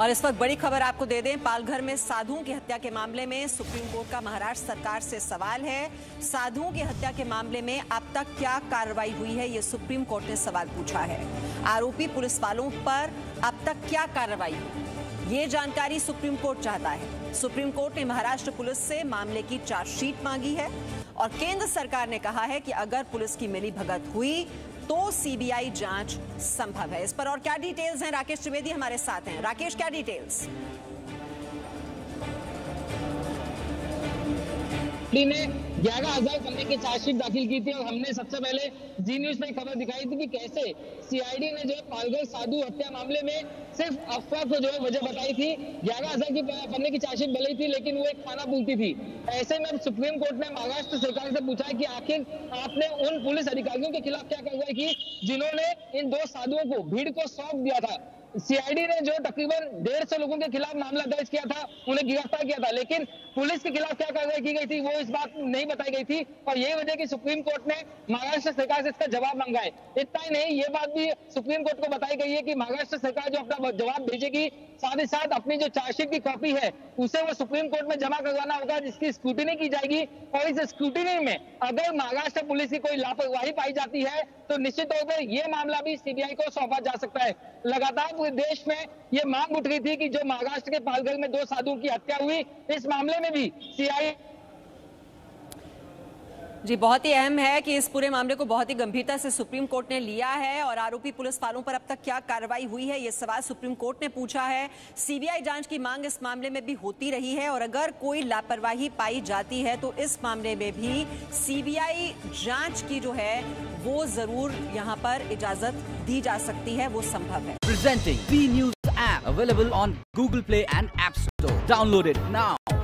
और इस वक्त बड़ी खबर आपको दे दें, पालघर में साधुओं की हत्या के मामले में सुप्रीम कोर्ट का महाराष्ट्र सरकार से सवाल है। साधुओं की हत्या के मामले में अब तक क्या कार्रवाई हुई है, ये सुप्रीम कोर्ट ने सवाल पूछा है। आरोपी पुलिस वालों पर अब तक क्या कार्रवाई हुई? ये जानकारी सुप्रीम कोर्ट चाहता है। सुप्रीम कोर्ट ने महाराष्ट्र पुलिस से मामले की चार्जशीट मांगी है और केंद्र सरकार ने कहा है कि अगर पुलिस की मिली भगत हुई तो सीबीआई जाँच संभव है। इस पर और क्या डिटेल्स हैं? राकेश त्रिवेदी हमारे साथ हैं। राकेश, क्या डिटेल्स ने ग्यारह हज़ार पन्ने की चार्जशीट दाखिल की थी और हमने सबसे पहले जी न्यूज़ में खबर दिखाई थी कि कैसे सीआईडी ने जो है पालघर साधु हत्या मामले में सिर्फ़ अफवाह को जो है वजह बताई थी। ग्यारह हज़ार की पन्ने की चार्जशीट बनी थी, लेकिन वो एक खाना पूछती थी। ऐसे में सुप्रीम कोर्ट ने महाराष्ट्र सरकार से पूछा कि आखिर आपने उन पुलिस अधिकारियों के खिलाफ क्या कार्रवाई की, जिन्होंने इन दो साधुओं को भीड़ को सौंप दिया था। सीआईडी ने जो तकरीबन डेढ़ सौ लोगों के खिलाफ मामला दर्ज किया था, उन्हें गिरफ़्तार किया था। लेकिन पुलिस के खिलाफ क्या कार्रवाई की गई थी, वो इस बात नहीं बताई गई थी। और यही वजह की सुप्रीम कोर्ट ने महाराष्ट्र सरकार से इसका जवाब मांगा है। इतना ही नहीं, ये बात भी सुप्रीम कोर्ट को बताई गई है कि महाराष्ट्र सरकार जो अपना जवाब भेजेगी, साथ ही साथ अपनी जो चार्जशीट की कॉपी है, उसे वो सुप्रीम कोर्ट में जमा करवाना होगा, जिसकी स्क्रूटिनी की जाएगी। और इस स्क्रूटिनी में अगर महाराष्ट्र पुलिस की कोई लापरवाही पाई जाती है तो निश्चित तौर पर यह मामला भी सीबीआई को सौंपा जा सकता है। लगातार पूरे देश में ये मांग उठ रही थी कि जो महाराष्ट्र के पालघर में दो साधुओं की हत्या हुई, इस मामले में भी सीआई जी, बहुत ही अहम है कि इस पूरे मामले को बहुत ही गंभीरता से सुप्रीम कोर्ट ने लिया है और आरोपी पुलिस वालों पर अब तक क्या कार्रवाई हुई है, ये सवाल सुप्रीम कोर्ट ने पूछा है। सीबीआई जाँच की मांग इस मामले में भी होती रही है और अगर कोई लापरवाही पाई जाती है तो इस मामले में भी सीबीआई जाँच की जो है, वो ज़रूर यहाँ पर इजाज़त दी जा सकती है, वो संभव है। Presenting news app available on Google Play and app store downloaded now